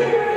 Amen.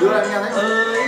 tình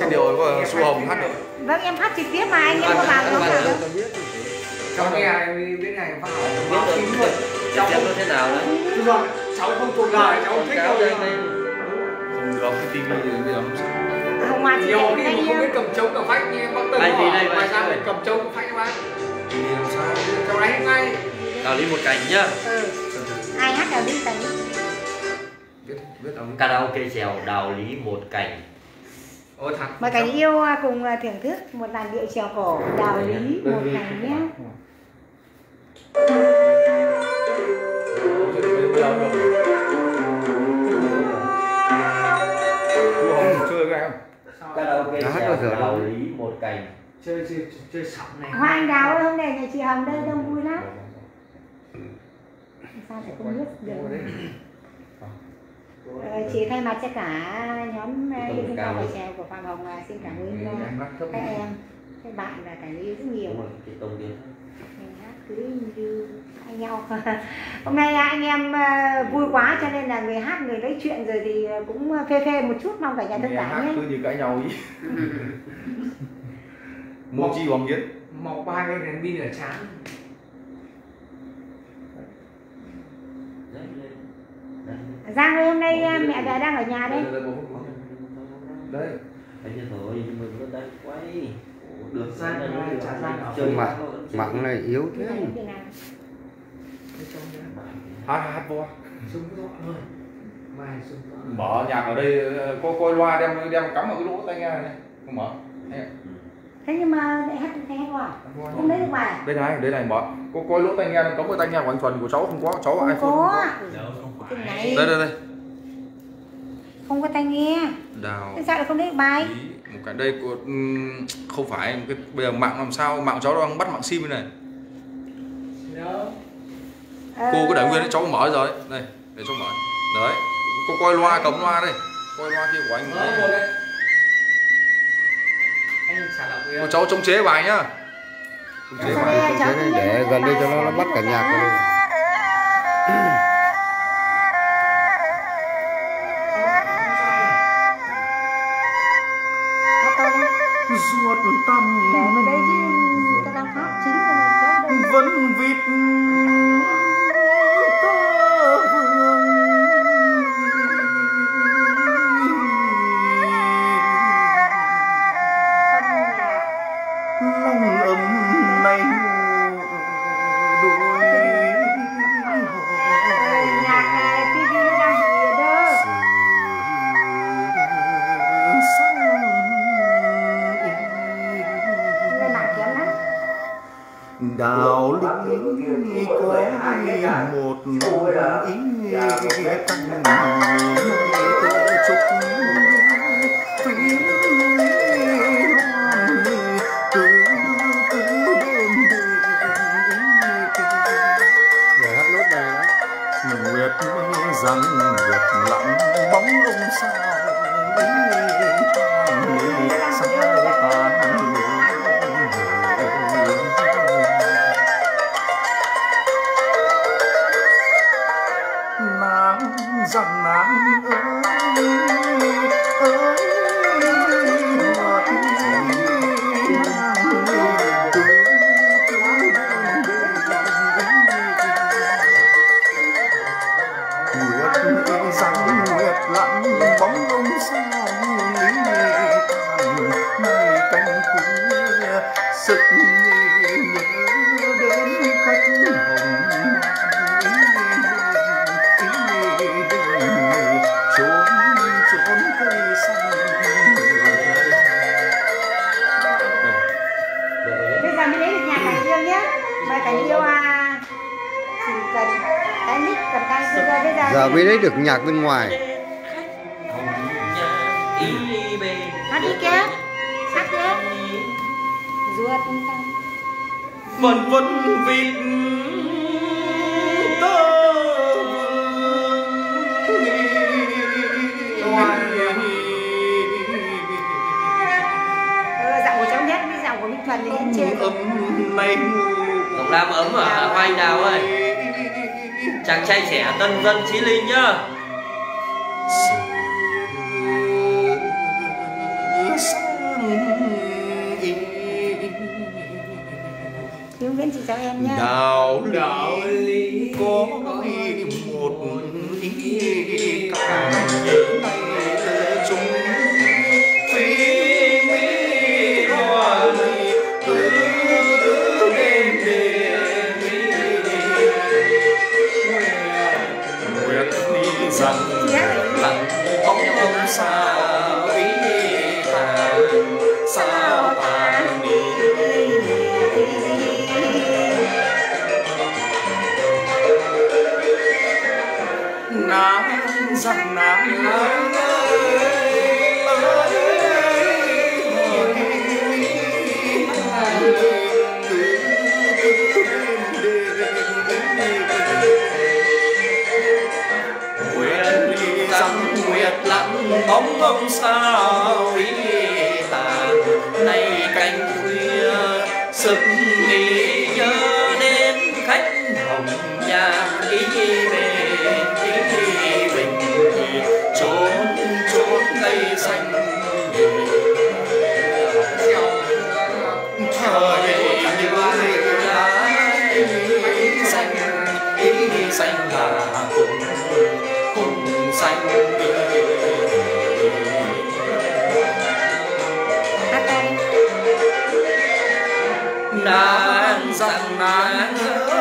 Trên điều có Su Hồng hát được. Vâng em hát trực tiếp mà anh em có vào nhóm nào đâu cháu nghe biết ngày phát biết học được biết cháu nó thế nào đó Chứ còn cháu không thuộc lời cháu không thích đâu Không được cái tivi thì bây giờ không sao? Hồng hòa chị nhiều khi mà không biết cầm trống cầm phách như bác tân Bài gì đây, ngoài bài ra phải cầm trống cầm phách các bác Tivi làm sao? Cháu đánh ngay. Đào đi một cảnh nhá. Ừ. Ai hát ở đi cảnh? Biết biết đâu karaoke trèo đào lý một cảnh ôi thật. Mời cảnh yêu à, cùng à, thưởng thức một làn điệu trèo cổ đào lý một cảnh nhé. hát trèo bao giờ đâu? đào lý một cảnh chơi chơi chơi sóng này. Hoa anh đào hôm nay nhà chị hồng đây đông vui lắm. Sao lại không biết được chị thay mặt cho cả nhóm ờ, yêu thương cao. bài trèo của phạm hồng xin cảm ơn ờ, các em các bạn và cả yêu rất nhiều. Cứ như anh nhau. Hôm nay anh em ờ, vui quá cho nên là người hát người nói chuyện rồi thì ờ, cũng phê phê một chút mong cả nhà cảm hát nhé. cứ như cãi nhau ý. Mô chi hoàng yến. mọc ba cái đèn pin ở chán đấy đây đây Giang ơi hôm nay ờ, mẹ về đang ở nhà đây Đây, chứ thôi mình vẫn đang quay. Ủa, được Giang rồi, trả nào? Chơi Mặn- này yếu thế. Hát hát vô mai sung rõ Mở nhạc ở đây có coi loa đem đem cắm vào cái lỗ tai nghe này. Không mở. Thế nhưng mà lại hát hay hát quá không lấy được bài à? đây này đây này mở có coi lỗ tai nghe cắm cái tai nghe của anh Thuần của cháu không có cháu không iPhone không? có có Cái này. Đây đây đây. Không có tai nghe. Đào. Thế sao lại không lấy được bài? Một cái đây của, không phải cái bây giờ mạng làm sao? Mạng cháu đang bắt mạng sim này. Cô cứ để nguyên đấy cháu mở rồi. Đây để cháu mở. Đấy. Cô coi loa cấm loa đây. Coi loa kia của anh. Mở Cô cháu chống chế bài nhá chống chế bài Thế cũng này để gần đây cho nó, nó bắt cả to lên. ruột tâm để vào nhạc bên ngoài. Hát đi kia hát kia. ruột vần vân vịt tơ phần này hết trên ấm mây Tổng Nam ấm ở Hoa Anh Đào ơi. Chàng trai trẻ tân dân Chí Linh nhá. Hiếu Nguyễn chị cháu em nhá. Đạo đạo lý có một ý càng sound. bóng ông sao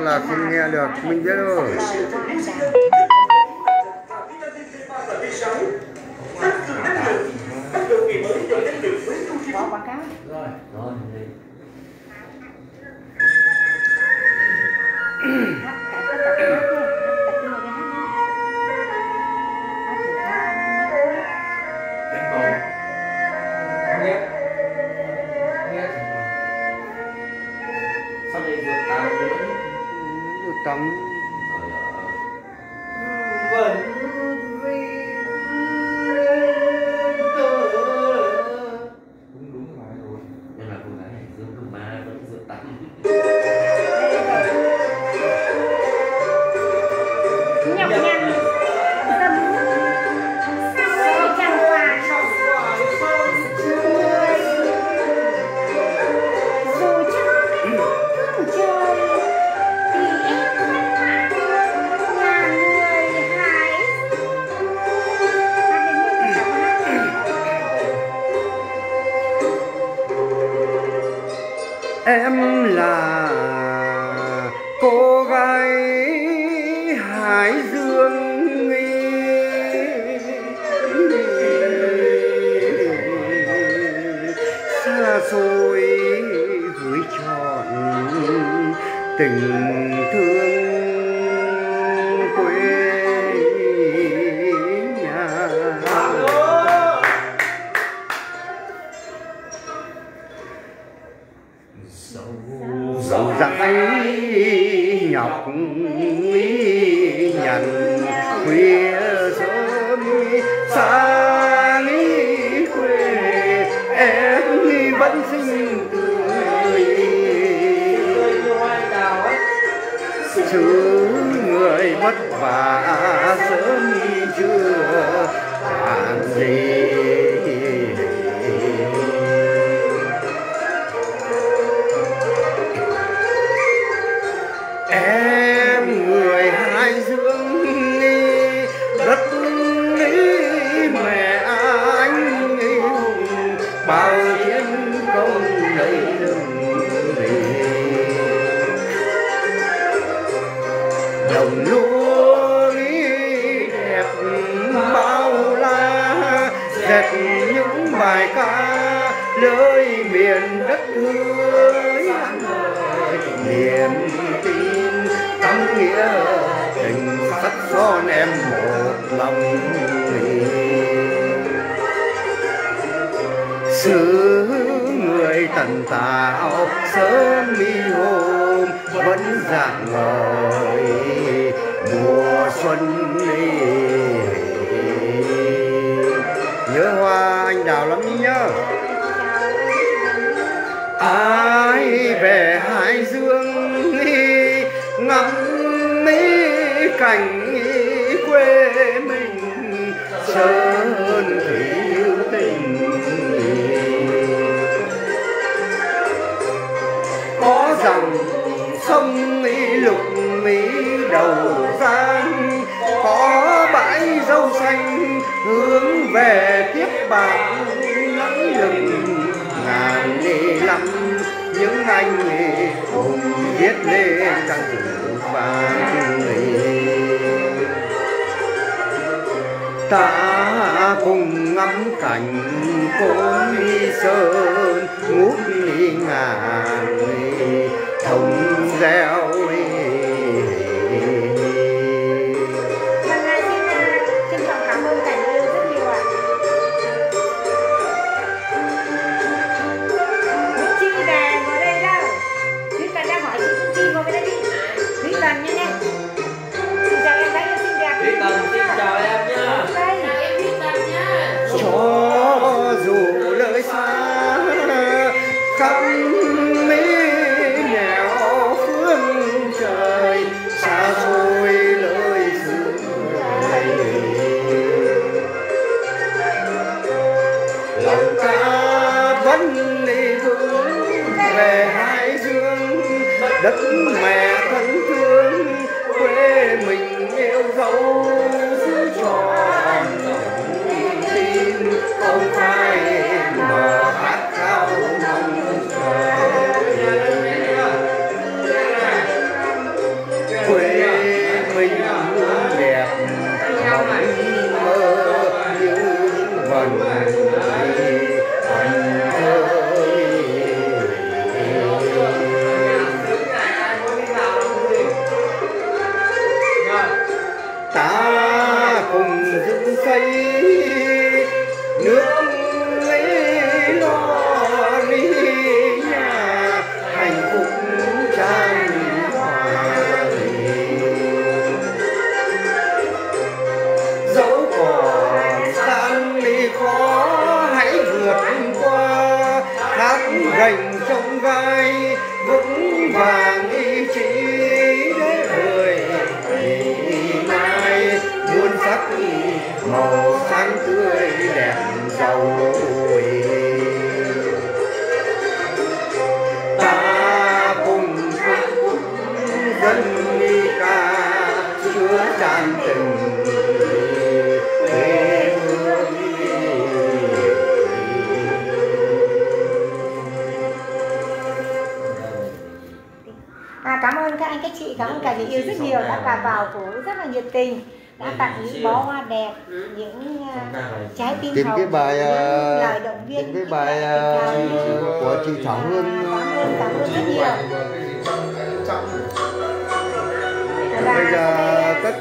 giờ là không nghe được mình biết rồi. Rồi, rồi. nơi miền đất hứa niềm tin tâm nghĩa tình sắt son em một lòng xứ người tần tạo sớm mi hôm vẫn dạng ngời mùa xuân đi. Nhớ hoa anh đào lắm nhớ ai về hải dương ngắm mỹ cảnh quê mình sơn thủy hữu tình có dòng sông mỹ, lục mỹ đầu giang, có bãi dâu xanh hướng về kiếp bạn nắng rừng ngàn lắm. Những anh cùng viết lên trang sử vàng ta cùng ngắm cảnh côn sơn, ngút ngàn thông reo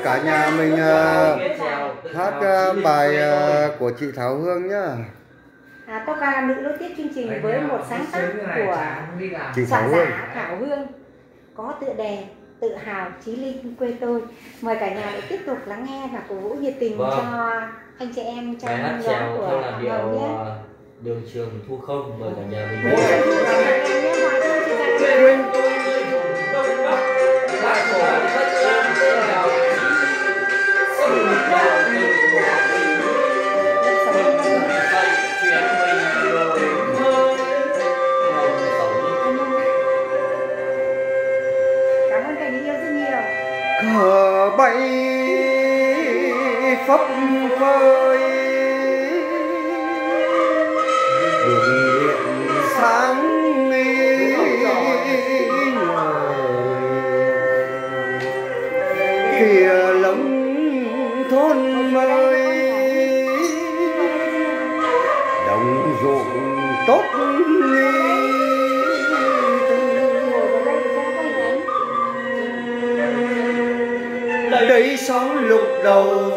cả nhà mình uh, hát uh, bài uh, của chị Thảo Hương nhá. À, có ca nữ nối tiếp chương trình với một sáng tác của chị Thảo Hương. Thảo Hương có tựa đề tự hào chí linh quê tôi mời cả nhà lại tiếp tục lắng nghe và cổ vũ nhiệt tình vâng. cho anh chị em trong nhóm của Hồng nhé đường trường thu không mời cả nhà mình vơi đường điện sáng nghi ngoài kia lống thôn mới. Đồng ruộng tốt nghi đây xóm lục đầu.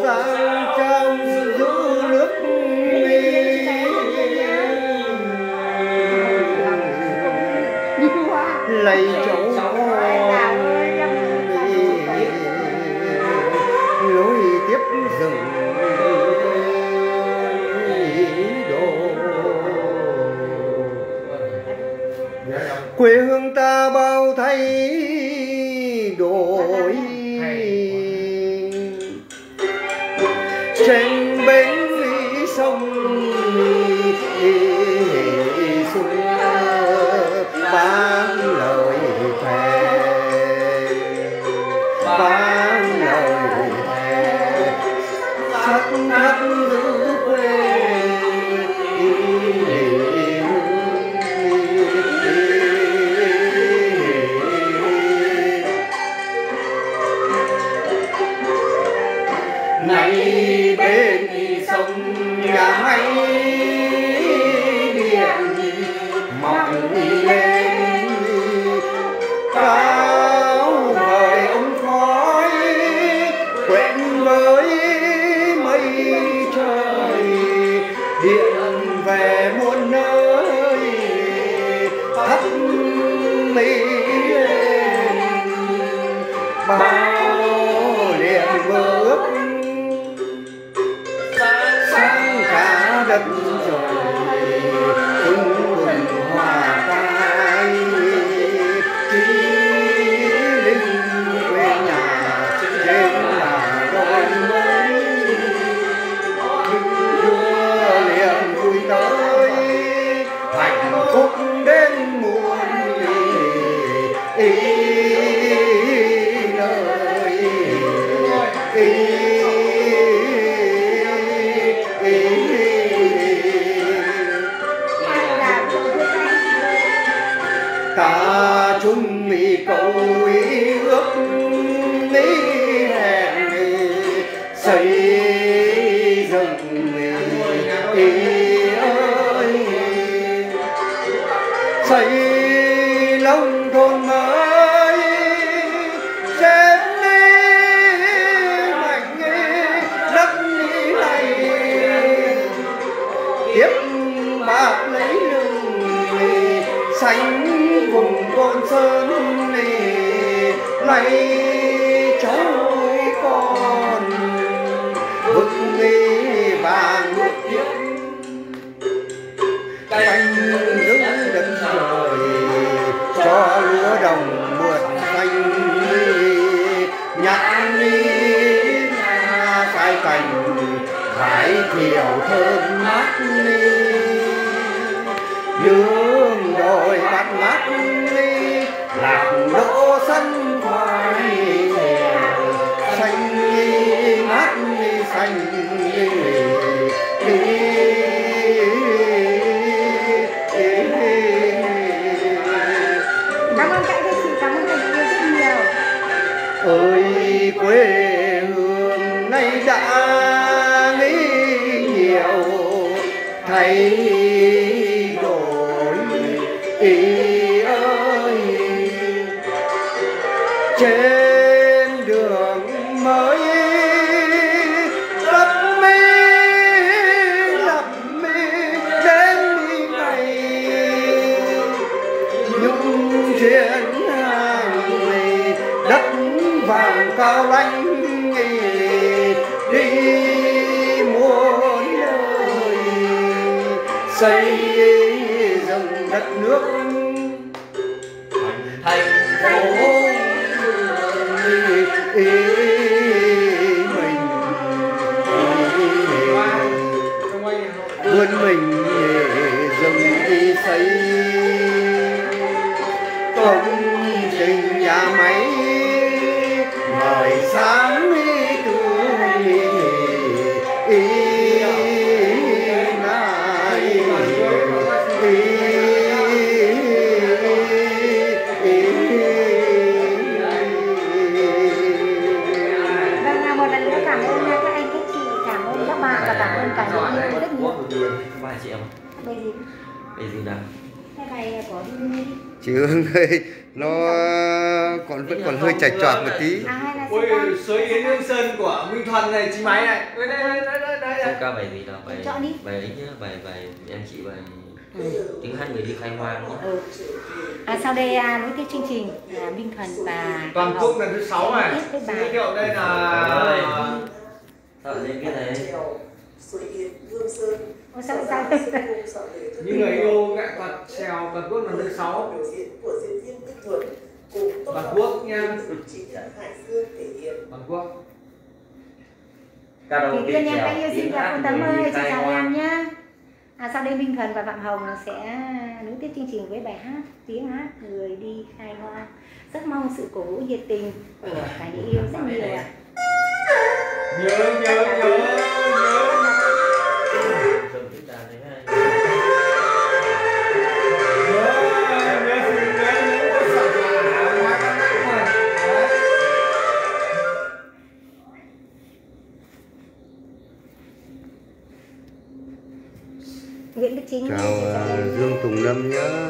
Chị Hương ơi nó còn vẫn còn hơi chạch choạc một tí À Ôi, suối Yến Hương Sơn của Minh Thuần này, chị máy này. Đây, đây, đây, đây, đây, không ca bài gì nào bài bài ấy nhá bài bài em chị bài Ừ. tiếng hát người đi khai hoang nhá Ừ. À, sau đây à, nối tiếp chương trình là Minh Thuần và Toàn quốc lần thứ 6 này. Giới thiệu đây là lại lên cái này Ôi, sao lại sao? những người yêu nghệ thuật trèo toàn quốc lần thứ 6 toàn quốc nha toàn quốc Thì đưa em các yêu xin chào cô Tấm người ơi, chị chào em nhá. À, sau đây Minh Thuần và Phạm Hồng sẽ nối tiếp chương trình với bài hát tiếng hát người đi khai hoa. Rất mong sự cổ vũ nhiệt tình của cả những yêu rất nhiều ạ. nhớ nhớ nhớ Chính chào à. Dương Tùng Lâm nhá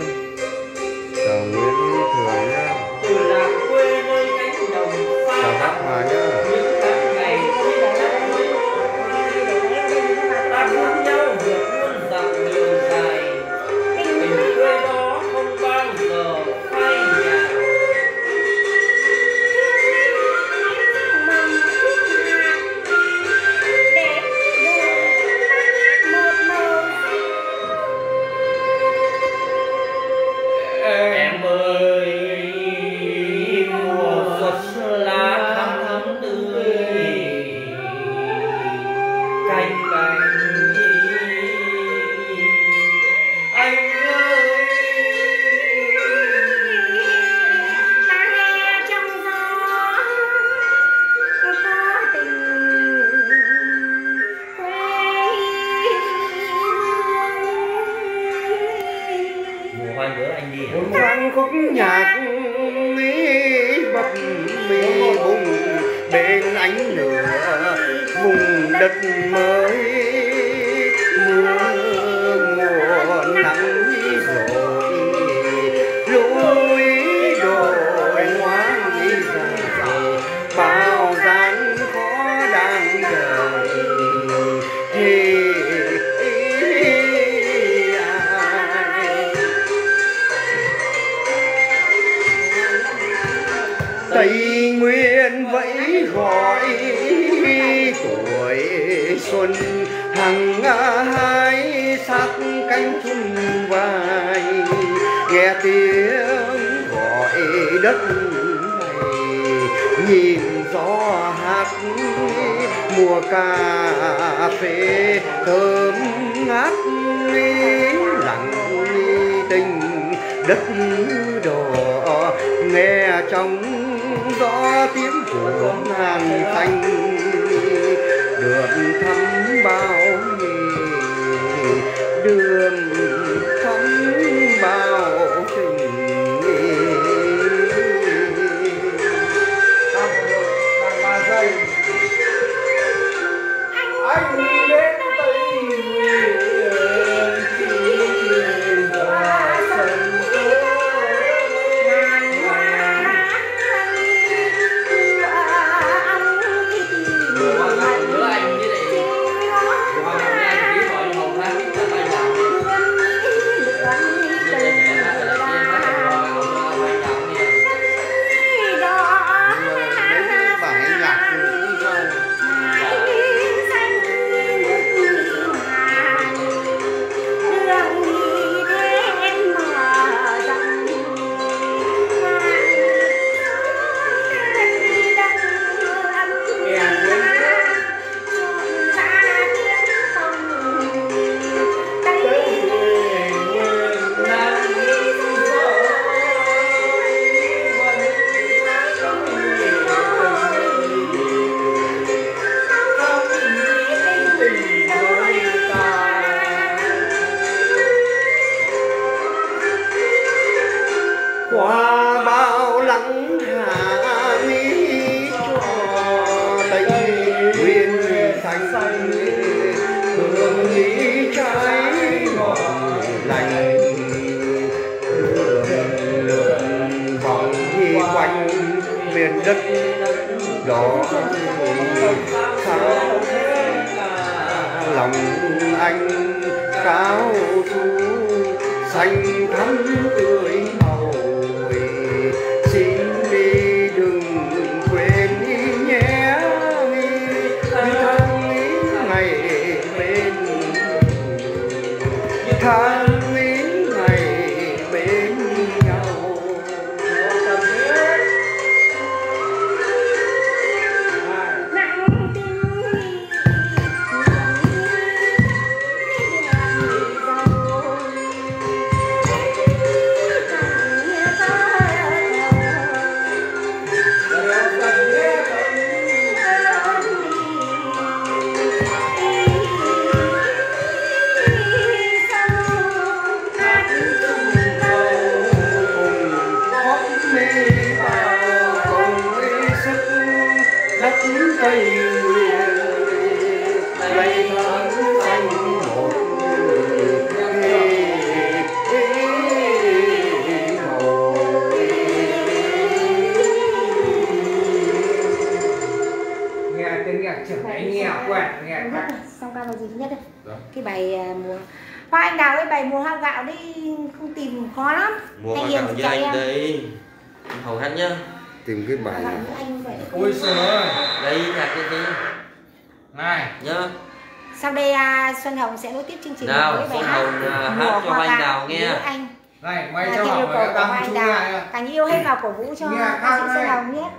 Dạ. yêu cầu của anh đào. Càng yêu hay vào cổ vũ cho bác sĩ sơn hồng nhé.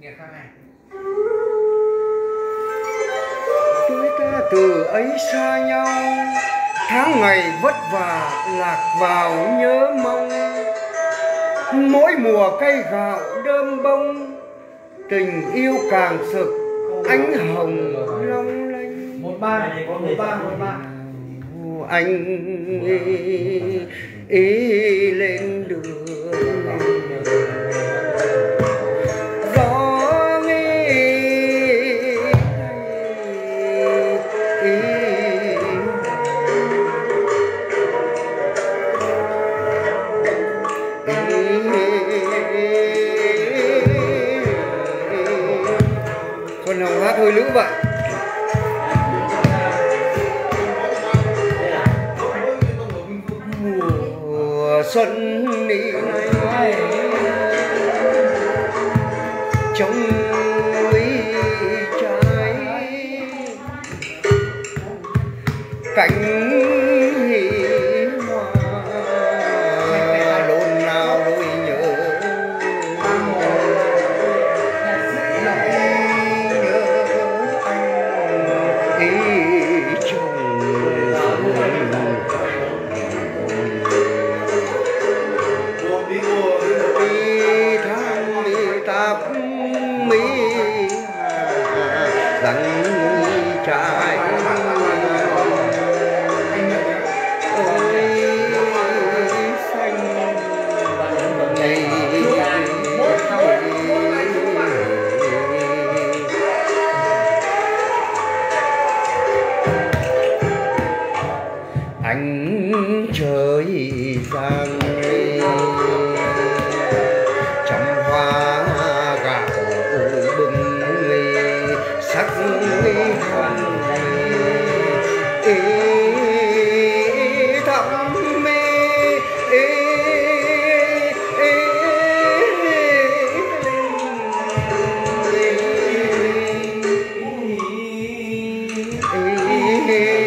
Nghe ta từ ấy xa nhau tháng ngày vất vả lạc vào nhớ mong. Mỗi mùa cây gạo đơm bông tình yêu càng sực ánh hồng long lanh. Một ba một ba một ba. Anh ý lên đường. Amen.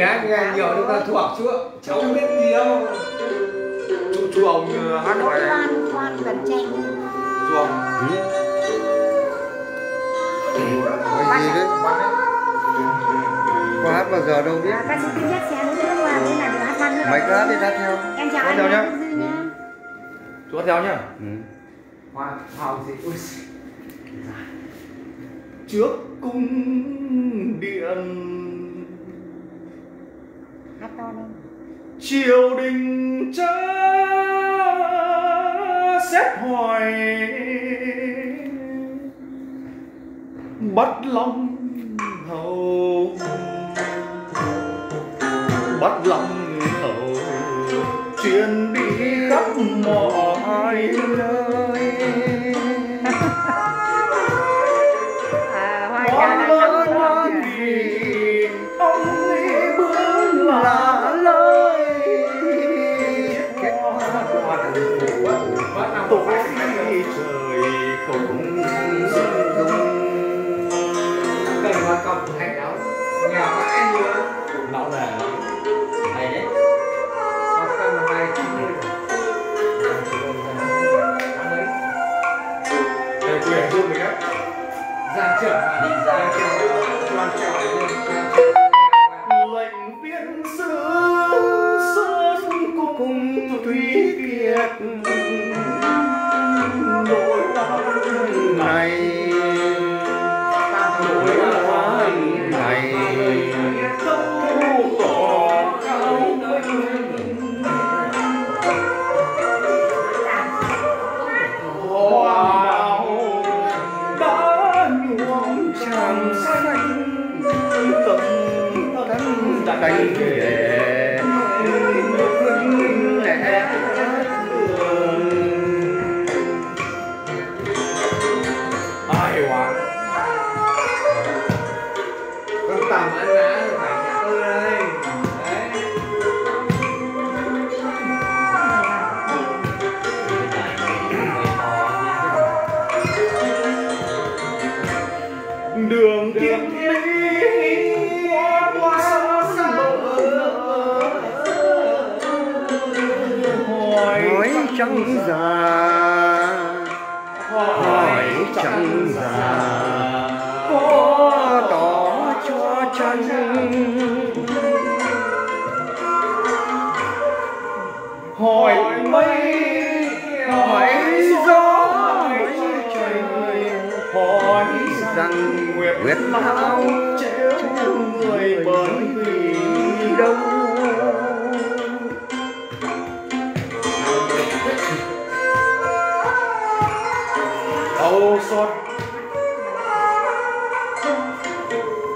Bé nghe nhiều chúng ta thuộc chưa? Cháu biết gì đâu. chú chú ông ờ, hát bài oan oan vật tranh chú ông Cái gì đấy có hát bao giờ đâu biết ca sĩ Tiến Nhất sẽ qua với làn điệu hát văn nữa mày cứ hát đi hát theo em chào anh. Nguyễn Dư nhá chú hát theo nhá ừ. Hoa, hoa gì? Ui. Trước cung điện hát to lên. Triều đình cha xét hỏi. Bắt long hầu. Bắt long hầu. Truyền đi khắp mọi nơi. Đường kiếm lý xa hỏi trắng già hỏi trắng già có tỏ cho chân nguyệt lão trêu người bởi vì đâu âu xuân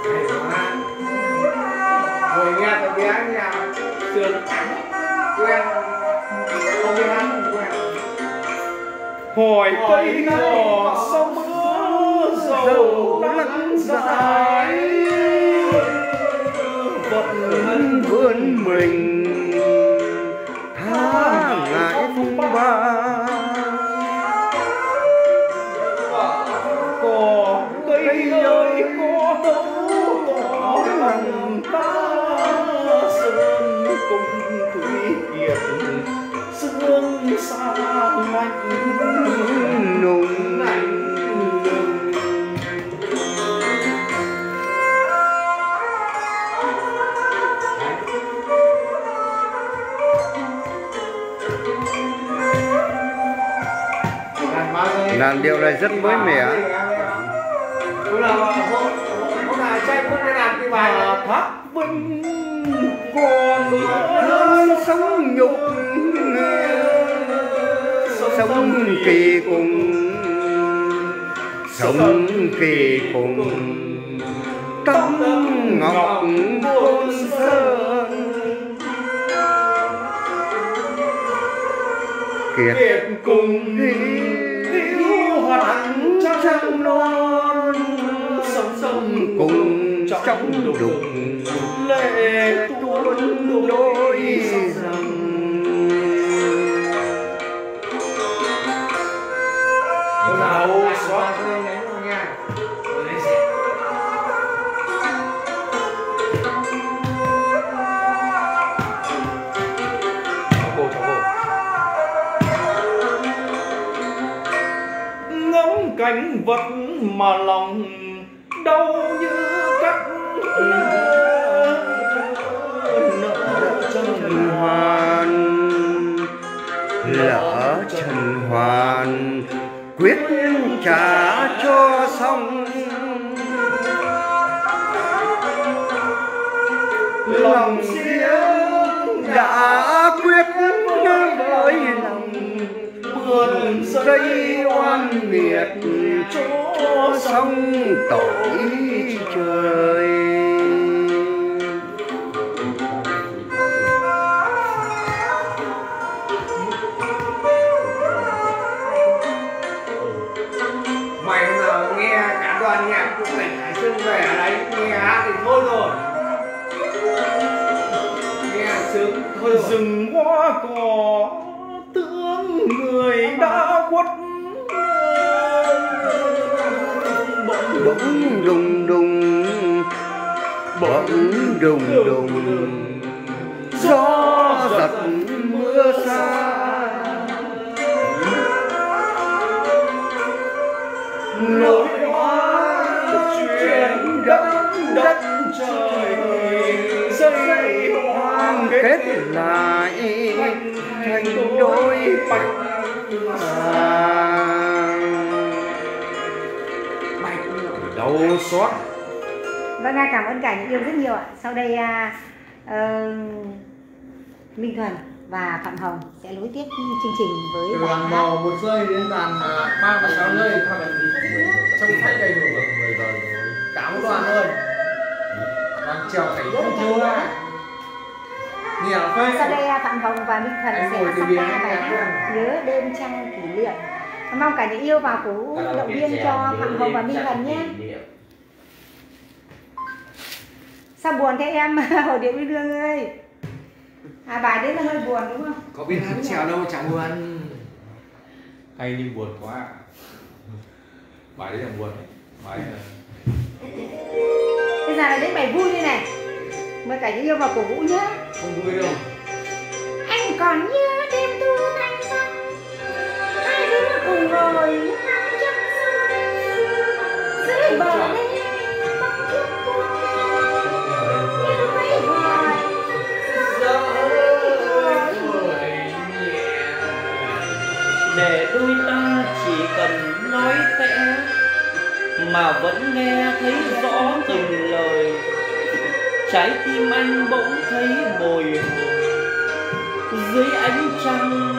hay quá ngồi nghe từ bé nhà sườn quen. Không biết hát không quen hỏi cây cỏ sau mưa dầu nắng dài vẫn vươn mình. Rất mới mẻ. Hôm nào hôm hôm nào trai cũng đi làm cái bài là thác vinh còn Hương sống nhục. Sống kỳ cùng. Sống kỳ cùng. tâm ngọc bôn sơn. Kiệt trong đục lệ tuôn đôi rằng. Hôm ngắm cảnh vật cả những yêu vào cổ động viên cho Phạm Hồng và Minh Thuần nhé. Sao buồn thế em Hồ Điệp Minh Lương ơi? À bài đấy là hơi buồn đúng không? có biết hát trèo đâu chẳng buồn hay nhưng buồn quá bài đấy là buồn bài là Bây giờ là đến bài vui đây này. Mời cả những yêu vào cổ vũ nhé. không vui đâu Anh còn nhớ cùng ngồi trăng sông Dưới bờ đê bóng chút buồn Như mấy hoài để đôi ta chỉ cần nói khẽ mà vẫn nghe thấy rõ từng lời. Trái tim anh bỗng thấy bồi hồi. Dưới ánh trăng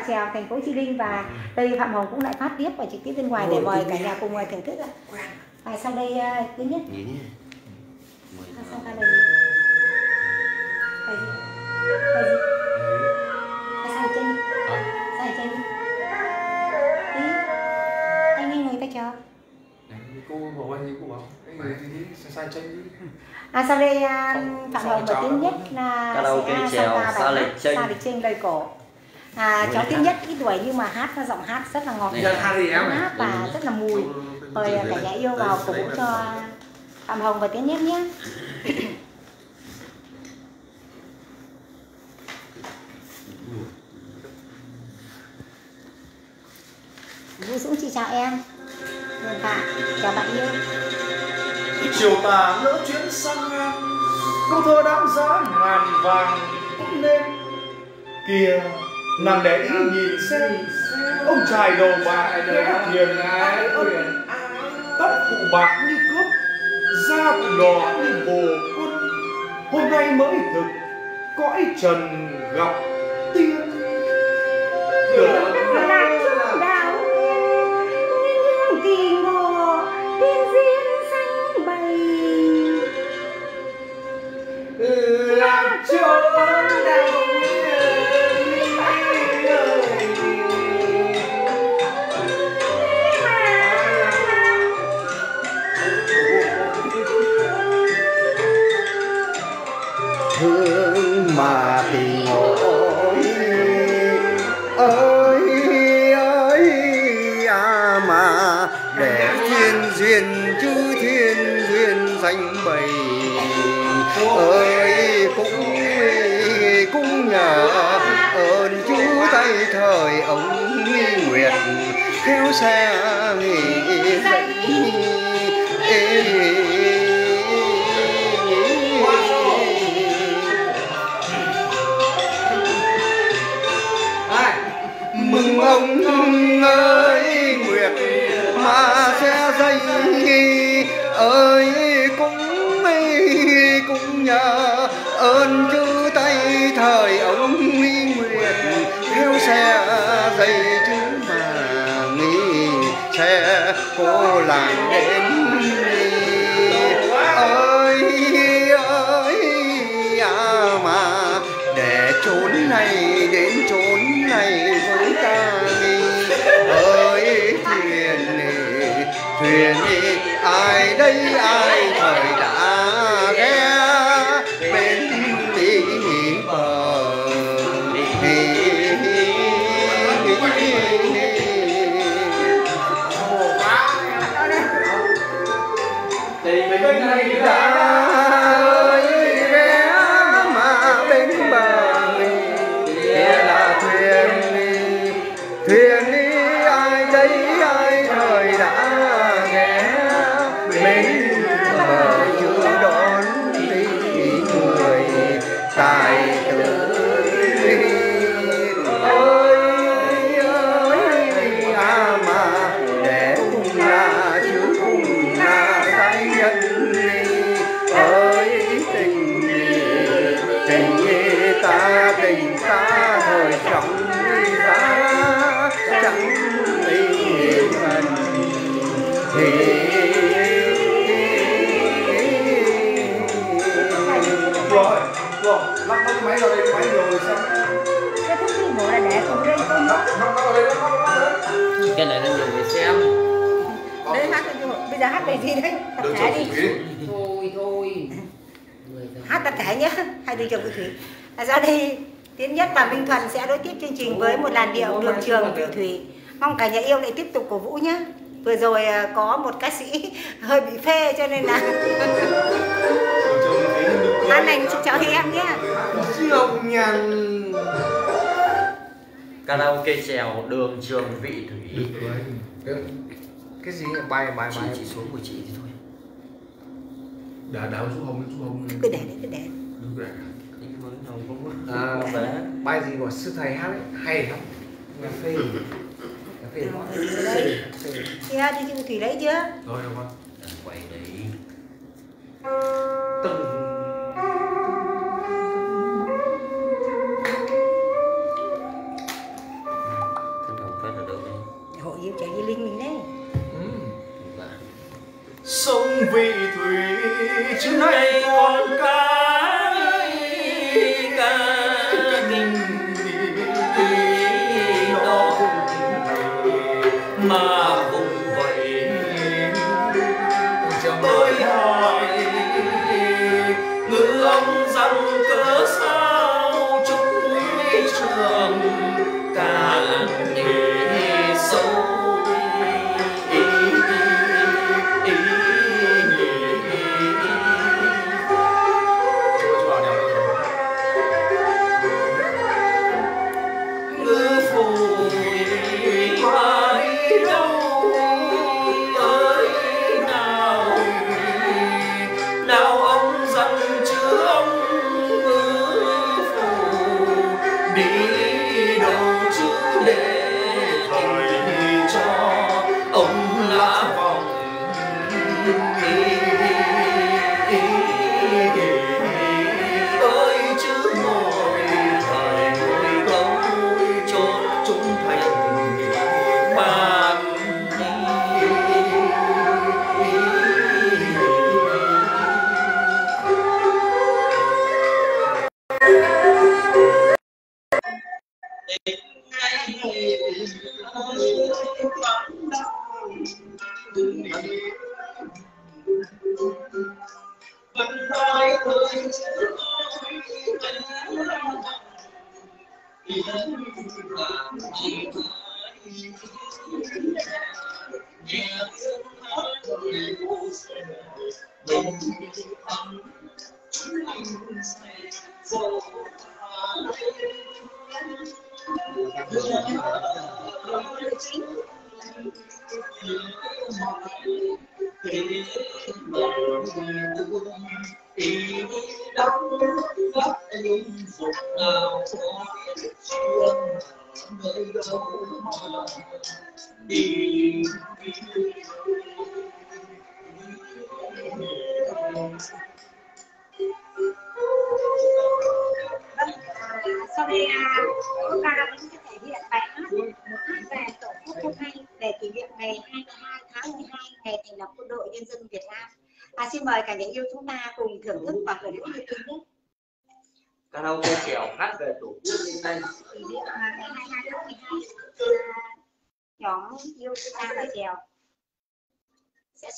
và trèo thành phố Hồ Chí Minh và đây Phạm Hồng cũng lại phát tiếp và trực tiếp bên ngoài để mời cả nhà cùng ngồi thưởng thức ạ. Và sau đây à, thứ nhất, à, sau ca đây gì? Bài gì? Bài gì? À, sao trên đi? Sao trên đi? Tí. Anh nghe người ta chờ. cô bảo anh gì cô bảo À, sau đây à, Phạm Hồng và Tiến. Nhất là sẽ sang Sa bài Lịch hát. Sa Lịch Chênh lời cổ. À, cháu Tiến Nhất ít tuổi nhưng mà hát nó giọng hát rất là ngọt. Giờ hát gì em hát và rất là mùi. Mời cả nhà yêu vào cổ vũ cho Phạm Hồng và Tiến Nhất nhé. Vũ Dũng chị chào em. Vâng ạ, chào bạn yêu. chiều tà lỡ chuyến sang ngang câu thơ đáng giá ngàn vàng cũng nên kìa nàng để ý nhìn xem. Ông trai đầu bạc kẻ hiền ái ân tóc cụ bạc như cướp da cụ đỏ như bồ quân hôm nay mới thực cõi trần gặp khéo xa nghỉ Ai? mừng ông ơi nguyệt mà sẽ dây ơi đến chốn này với ta đi. Ơi thuyền thuyền ai đây, ai thời đã ghé trình với một làn điệu đường trường thủy thủy. Mong cả nhà yêu lại tiếp tục cổ vũ nhé. Vừa rồi à, có một ca sĩ hơi bị phê cho nên là an anh cho cháu em nhé. Trường nhàn. Karaoke trèo đường trường vị thủy. Cái gì? Bay bay bay chỉ số của chị thì thôi. Đã đã xuống hông xuống hông. Cứ để đấy cứ để à, vẽ bài gì của sư thầy hát ấy? Hay lắm. Cà phê. Cà phê. Bỏ chị ha cho chị thủy lấy chưa rồi đâu không? Quay đấy. Từng diệu chạy với linh mình đấy. Ừ. Sông vị thủy chứ nay còn ca.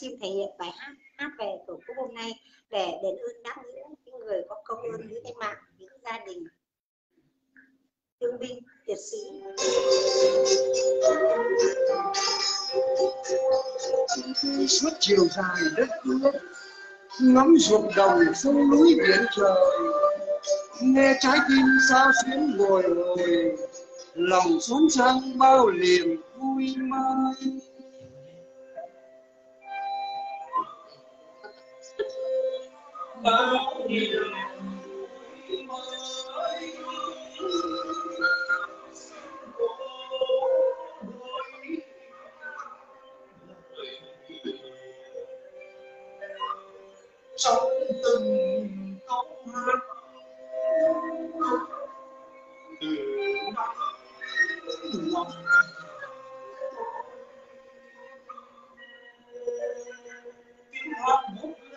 xin thể hiện bài hát hát về tổ quốc hôm nay để đền ơn đáp nghĩa những người có công ơn với cách mạng, những gia đình, thương binh, liệt sĩ. Suốt chiều dài đất nước ngắm ruộng đồng sông núi biển trời, nghe trái tim sao xuyến ngồi ngồi lòng xốn sang bao niềm vui mai. Bao niềm trong từng câu hát từ lòng tiếng hát bút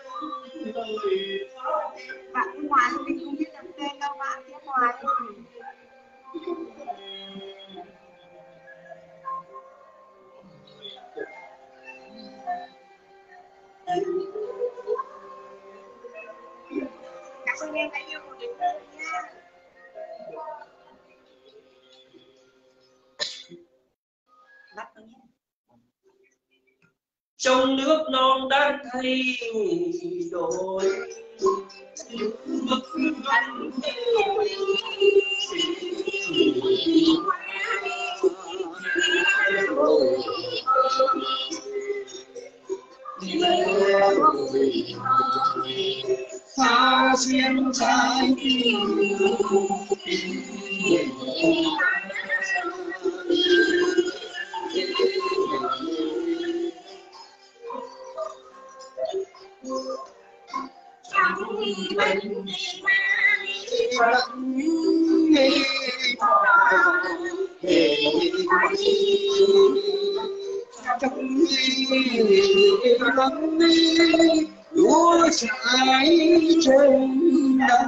bạn bên ngoài thì mình không biết làm tên đâu, bạn phía ngoài Cảm ơn em đã yêu một đến nha. Trong nước non đã thay đổi bức văn xa xuyên trái tim. Lúa trái trên đất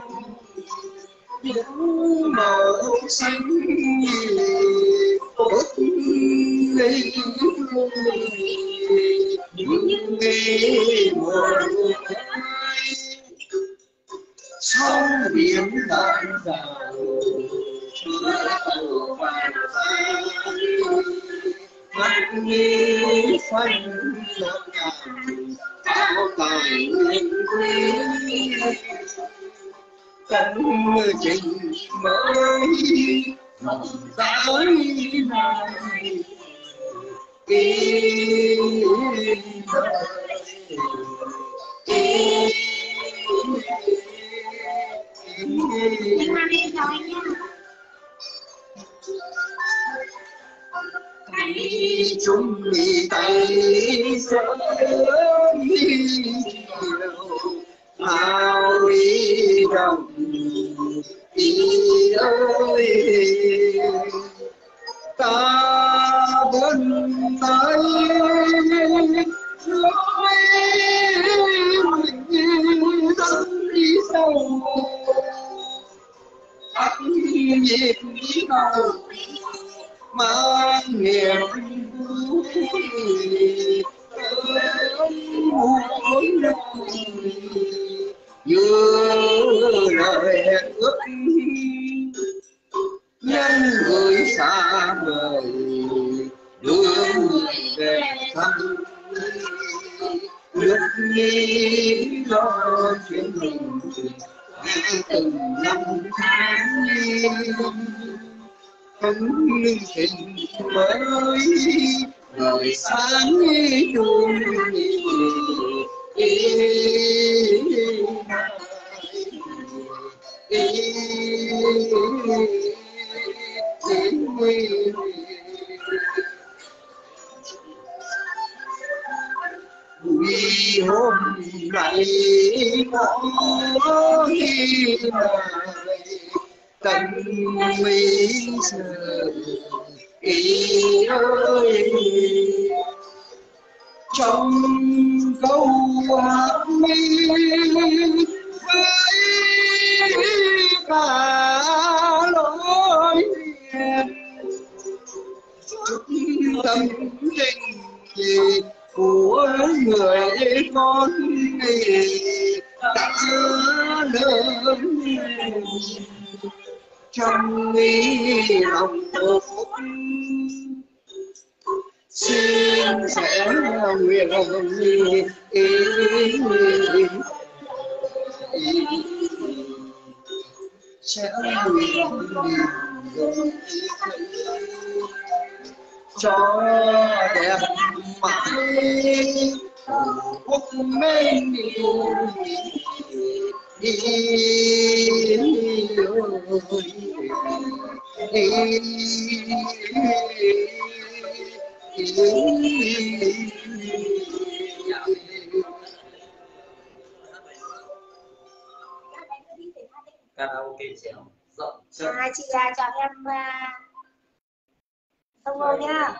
những màu xanh tốt ngây những ngày mùa sông biển đàn dào mắt xanh tài lên trình mới lòng tới này ý Em mang đi rồi nha. tay đi tay sớm đi chiều áo đi đồng đi ơi ta vẫn tay mình tâm đi sâu ắt nhịp đi đầu mang niềm vui muốn như lời hẹn ước nhân gửi xa vời đưa người về thăm nước nghi lo chuyện mình từng năm tháng không tình mới người sáng chuông vì hôm nay có hy tận mỹ giờ ý ơi trong câu hát mi với cả lối chút tâm tình gì của người con người đã lớn trong ý lòng tôi xin sẽ nguyện ý, sẽ nguyện cho đẹp mãi. Quốc mênh đi karaoke chéo rộng à, chị chào em à, uh, ngô nhá.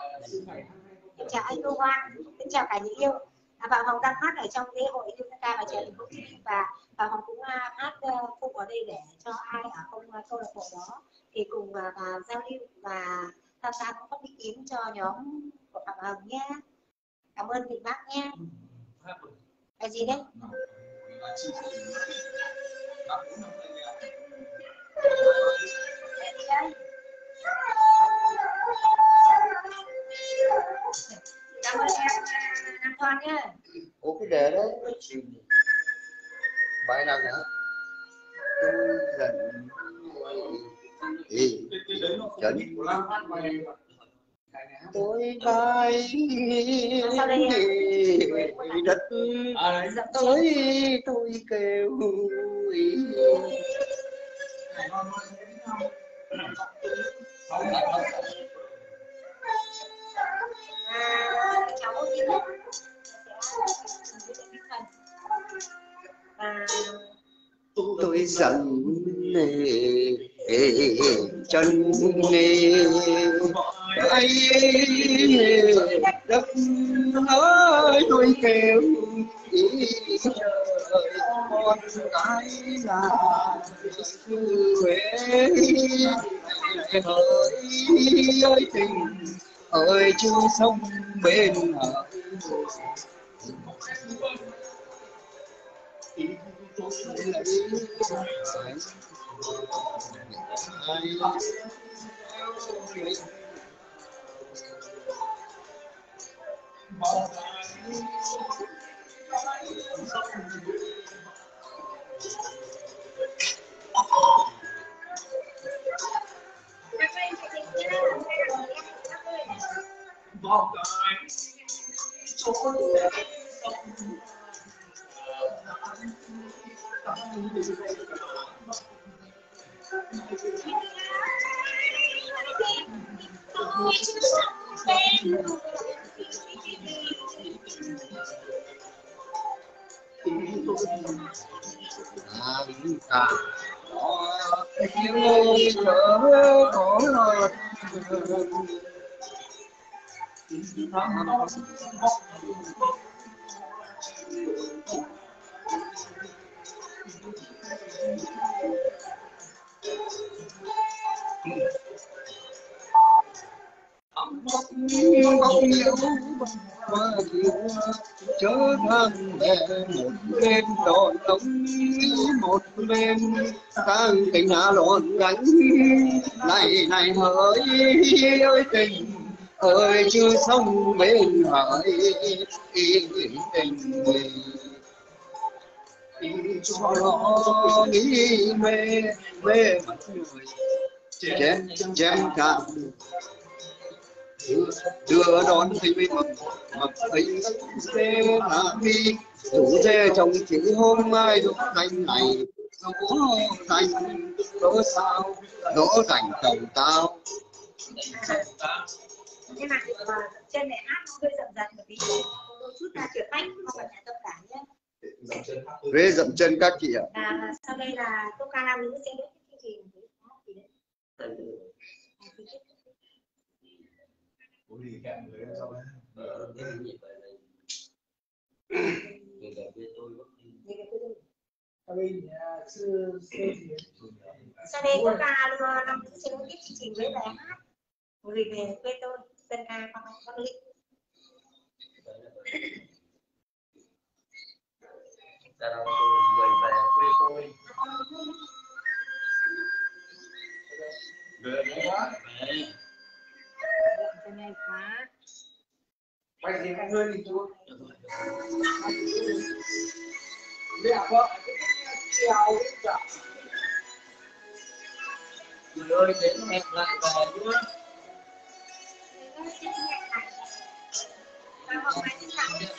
Em chào anh Tô Hoan em chào cả những yêu. À, Bảo Hồng đang hát ở trong lễ hội chúng ca và trời cũng và Bảo Hồng cũng uh, hát uh, phụ ở đây để cho ai ở không uh, câu lạc bộ đó thì cùng uh, vào giao lưu và tham gia cũng có ý kiến cho nhóm của Phạm Hồng nhé cảm ơn vị bác nhé cái gì đấy? Cảm ơn em. Nam Thoan nhé Ủa cái đề đó bài nào hả tôi dần ý chuẩn tôi bay đất tới tôi kêu ý à, tôi giận chân ấy đất ơi, tôi kêu trời, con gái là quê hỡi. Ơi, tình ơi, chưa sông bên ở à, yêu chớ có bóng yêu qua chiều chớ thân về một bên đỏ tống một bên sang tình hạ lộn gánh này này hỡi ơi tình ơi chưa xong bên hỡi tình cho nó nghĩ mê mê mặt người chém chém cả đưa đón thấy với mập mập thấy xe là mi chủ xe chồng chữ hôm mai đỗ thành này đỗ thành đỗ sao đỗ thành chồng tao nhưng mà trên này hát nó hơi dần dần một tí. Chút là chuyển phách không phải nhà tâm cả nhé Huế dậm chân các chị ạ. Và sau đây là tô ca nam nữ sẽ đến chương trình hát gì đấy sau đây. Tô ca nam nữ sẽ tiếp chương trình với bài hát gửi về quê tôi dân ca con con lịch karaoke 17 tôi gì không ngươi thì đến quá lại về nữa về quê chú câu nắng trao duyên câu hát mời Điều ôi khôn là ai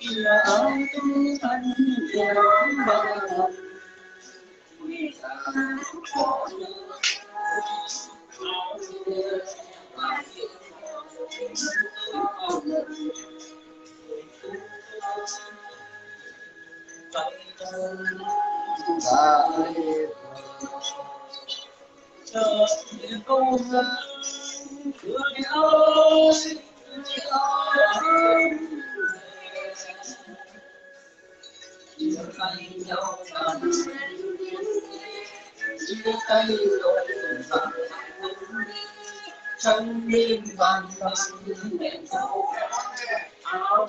Oh, bao chờ những câu hát cửa ơi chia tay nhau gần chia tay rồi vàng trong đêm vàng vàng đèn dâu áo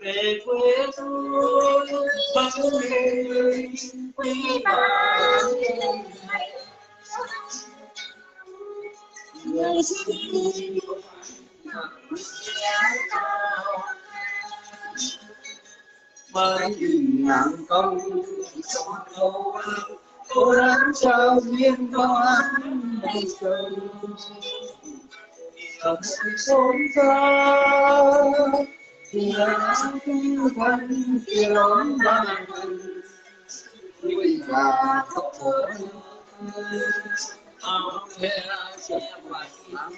về quê tôi bao người quý bà người xin bởi ngàn công cho đâu cô đã trao duyên con bây giờ. Ở sống xao thì là tinh thần kiểu vui và khóc khổ áo mẹ sẽ phải làm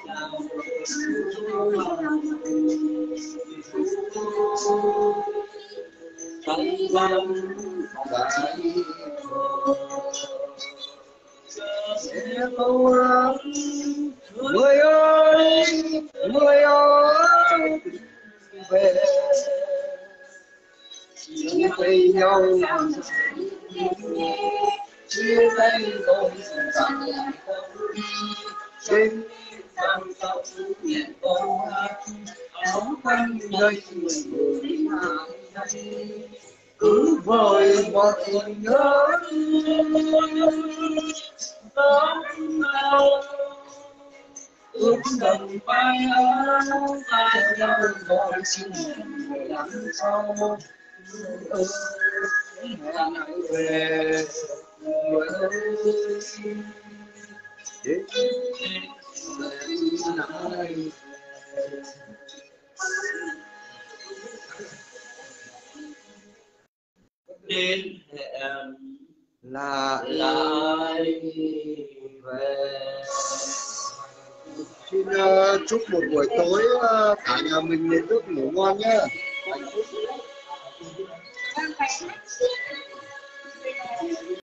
tay sẽ câu người ơi người ơi về chia tay nhau chia tay rồi rằng trên dòng sông biển câu hát áo quanh đây người cứ vội một nhớ ước đồng vai áo vai nhau gọi xin người làm sao ơi ngày về người đến đến hẹn là lại về xin uh, chúc một buổi tối uh, cả nhà mình một giấc ngủ ngon nhé. Hạnh phúc.